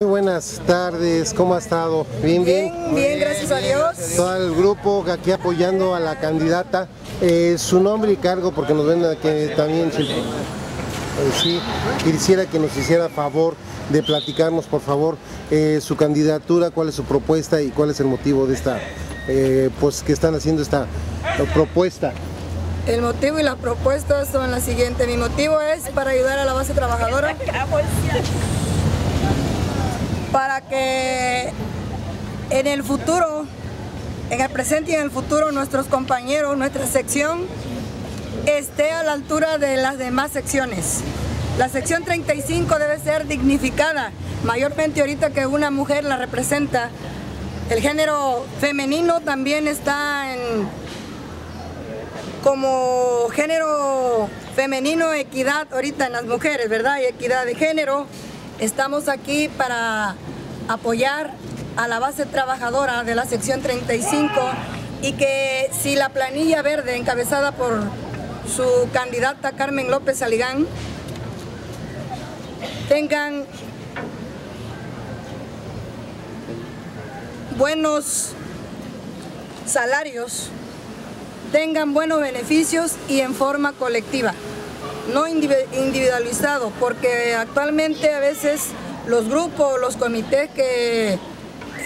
Muy buenas tardes, ¿cómo ha estado? Bien, bien. Bien, gracias a Dios. Todo el grupo aquí apoyando a la candidata. Eh, su nombre y cargo, porque nos ven que también eh, sí, quisiera que nos hiciera favor de platicarnos, por favor, eh, su candidatura, cuál es su propuesta y cuál es el motivo de esta, pues que están haciendo esta propuesta. El motivo y la propuesta son las siguientes. Mi motivo es para ayudar a la base trabajadora para que en el futuro, en el presente y en el futuro, nuestros compañeros, nuestra sección, esté a la altura de las demás secciones. La sección 35 debe ser dignificada, mayormente ahorita que una mujer la representa. El género femenino también está en como género femenino, equidad ahorita en las mujeres, ¿verdad? Y equidad de género. Estamos aquí para apoyar a la base trabajadora de la sección 35 y que si la planilla verde encabezada por su candidata Carmen López Aligán tengan buenos salarios, tengan buenos beneficios y en forma colectiva no individualizado, porque actualmente a veces los grupos, los comités que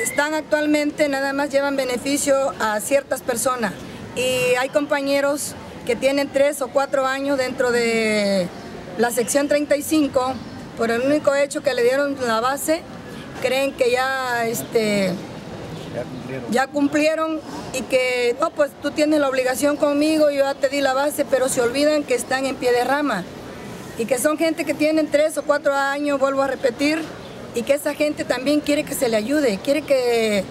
están actualmente nada más llevan beneficio a ciertas personas. Y hay compañeros que tienen tres o cuatro años dentro de la sección 35 por el único hecho que le dieron la base creen que ya este ya cumplieron y que, no, pues tú tienes la obligación conmigo, yo ya te di la base, pero se olvidan que están en pie de rama y que son gente que tienen tres o cuatro años, vuelvo a repetir, y que esa gente también quiere que se le ayude, quiere que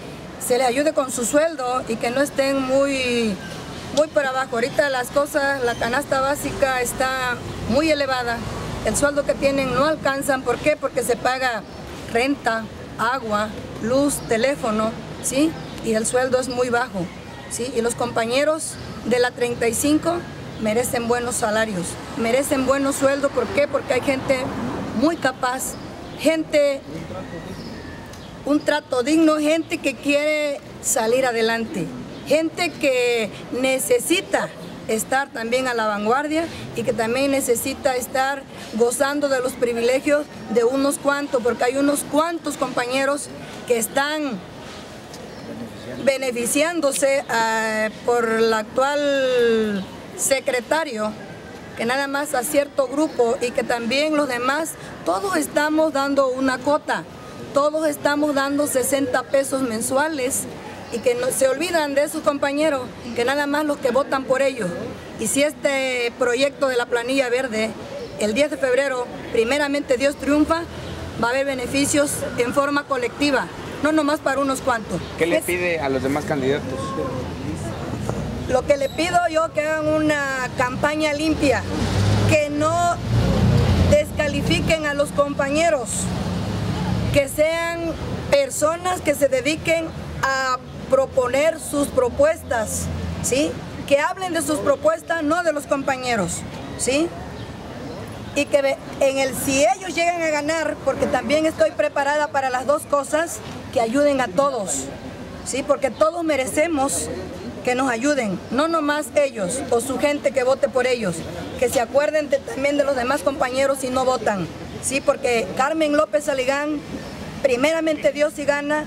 se le ayude con su sueldo y que no estén muy, muy por abajo. Ahorita las cosas, la canasta básica está muy elevada, el sueldo que tienen no alcanzan, ¿por qué? Porque se paga renta, agua, luz, teléfono, ¿sí? Y el sueldo es muy bajo, ¿sí? Y los compañeros de la 35 merecen buenos salarios, merecen buenos sueldos, ¿por qué? Porque hay gente muy capaz, gente, un trato digno, gente que quiere salir adelante, gente que necesita estar también a la vanguardia y que también necesita estar gozando de los privilegios de unos cuantos, porque hay unos cuantos compañeros que están beneficiándose eh, por el actual secretario, que nada más a cierto grupo y que también los demás, todos estamos dando una cota, todos estamos dando 60 pesos mensuales y que no, se olvidan de sus compañeros, que nada más los que votan por ellos. Y si este proyecto de la planilla verde, el 10 de febrero, primeramente Dios triunfa, va a haber beneficios en forma colectiva no nomás para unos cuantos. ¿Qué le pide a los demás candidatos? Lo que le pido yo que hagan una campaña limpia, que no descalifiquen a los compañeros, que sean personas que se dediquen a proponer sus propuestas, ¿sí? Que hablen de sus propuestas, no de los compañeros, ¿sí? y que en el si ellos llegan a ganar, porque también estoy preparada para las dos cosas, que ayuden a todos, ¿sí? Porque todos merecemos que nos ayuden, no nomás ellos o su gente que vote por ellos, que se acuerden también de los demás compañeros si no votan, ¿sí? Porque Carmen López Aligán, primeramente Dios si gana,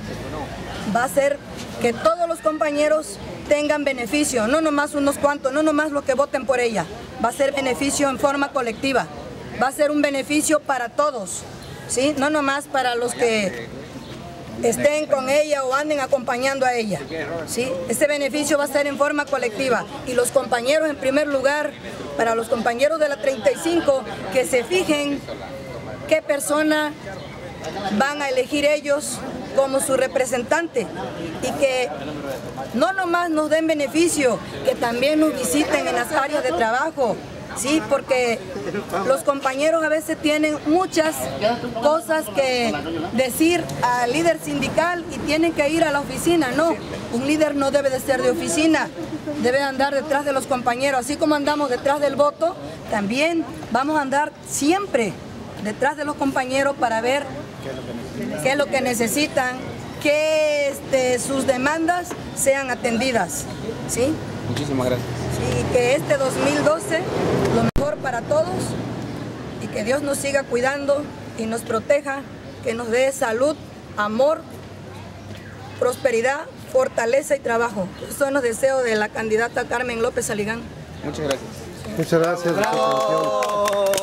va a ser que todos los compañeros tengan beneficio, no nomás unos cuantos, no nomás los que voten por ella, va a ser beneficio en forma colectiva va a ser un beneficio para todos, ¿sí? No nomás para los que estén con ella o anden acompañando a ella. ¿sí? Este beneficio va a ser en forma colectiva y los compañeros en primer lugar, para los compañeros de la 35, que se fijen qué persona van a elegir ellos como su representante y que no nomás nos den beneficio, que también nos visiten en las áreas de trabajo, Sí, porque los compañeros a veces tienen muchas cosas que decir al líder sindical y tienen que ir a la oficina. No, un líder no debe de ser de oficina, debe andar detrás de los compañeros. Así como andamos detrás del voto, también vamos a andar siempre detrás de los compañeros para ver qué es lo que necesitan, que este, sus demandas sean atendidas. ¿sí? Muchísimas gracias. Y que este 2012 lo mejor para todos y que Dios nos siga cuidando y nos proteja, que nos dé salud, amor, prosperidad, fortaleza y trabajo. Esos son los deseos de la candidata Carmen López Aligán. Muchas gracias. Muchas gracias. ¡Bravo!